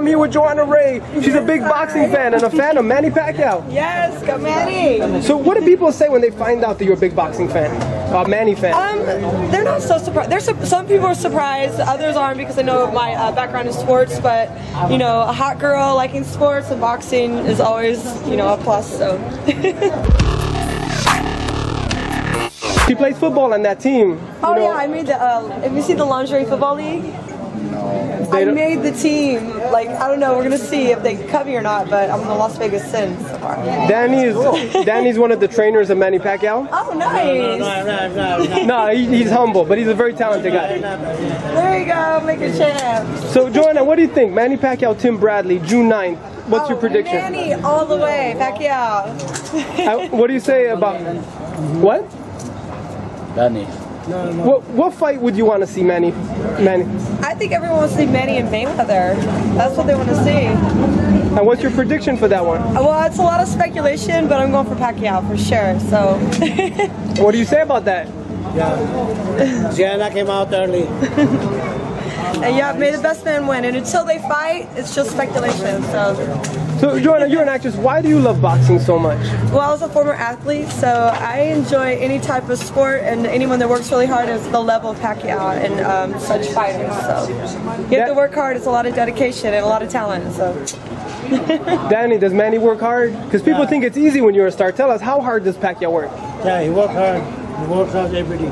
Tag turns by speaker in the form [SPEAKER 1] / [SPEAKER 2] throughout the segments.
[SPEAKER 1] I'm here with Joanna Ray. She's a big boxing fan and a fan of Manny Pacquiao.
[SPEAKER 2] Yes, go Manny.
[SPEAKER 1] So what do people say when they find out that you're a big boxing fan? Uh, Manny fan.
[SPEAKER 2] Um, they're not so surprised. There's su- some people are surprised, others aren't because I know my uh, background is sports. But you know, a hot girl liking sports and boxing is always you know a plus. So
[SPEAKER 1] She plays football on that team. You
[SPEAKER 2] oh
[SPEAKER 1] know,
[SPEAKER 2] yeah, I made the. Uh, have you seen the lingerie football league?
[SPEAKER 1] They
[SPEAKER 2] I made the team. Like I don't know, we're gonna see if they cut me or not. But I'm in the Las Vegas Sins so far.
[SPEAKER 1] Danny is Danny's one of the trainers of Manny Pacquiao.
[SPEAKER 2] Oh nice.
[SPEAKER 1] No, no, no, no. he, he's humble, but he's a very talented guy.
[SPEAKER 2] There you go, make a champ.
[SPEAKER 1] So Joanna, what do you think? Manny Pacquiao, Tim Bradley, June 9th. What's your
[SPEAKER 2] Oh,
[SPEAKER 1] prediction?
[SPEAKER 2] Manny all the way, Pacquiao.
[SPEAKER 1] Uh, what do you say about what?
[SPEAKER 3] Danny.
[SPEAKER 1] What what fight would you want to see Manny? Manny.
[SPEAKER 2] I think everyone wants to see Manny and Mayweather. That's what they want to see.
[SPEAKER 1] And what's your prediction for that one?
[SPEAKER 2] Well, it's a lot of speculation, but I'm going for Pacquiao for sure. So,
[SPEAKER 1] What do you say about that?
[SPEAKER 4] Yeah. Gianna came out early.
[SPEAKER 2] and yeah, may the best man win. And until they fight, it's just speculation. So,
[SPEAKER 1] So Joanna, you're an actress. Why do you love boxing so much?
[SPEAKER 2] well, I was a former athlete, so I enjoy any type of sport and anyone that works really hard is the level of Pacquiao and um, such fighters. So, you have to work hard. It's a lot of dedication and a lot of talent. So.
[SPEAKER 1] Danny, does Manny work hard? Because people think it's easy when you're a star. Tell us, how hard does Pacquiao work?
[SPEAKER 4] Yeah, he works hard. He works out every day.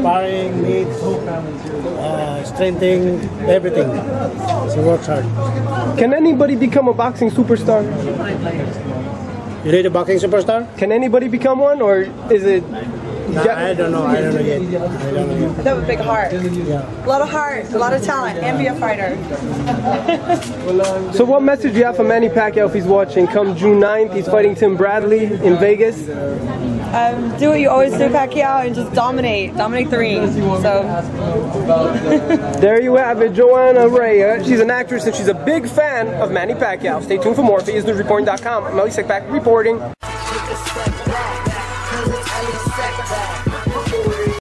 [SPEAKER 4] Sparring, meets, uh, strengthening, everything. He works hard.
[SPEAKER 1] Can anybody become a boxing superstar?
[SPEAKER 4] You need a boxing superstar?
[SPEAKER 1] Can anybody become one, or is it?
[SPEAKER 4] No, I don't know. I don't know yet. I don't know yet.
[SPEAKER 2] They have a big heart. A lot of heart, a lot of talent, and be a fighter.
[SPEAKER 1] So what message do you have for Manny Pacquiao if he's watching? Come June 9th, he's fighting Tim Bradley in Vegas.
[SPEAKER 2] Um, do what you always do, Pacquiao, and just dominate, dominate the ring. So,
[SPEAKER 1] There you have it, Joanna Ray. Uh, She's an actress and she's a big fan of Manny Pacquiao. Stay tuned for more. ESNewsReporting.com. I'm Elie Seckbach reporting.
[SPEAKER 5] Take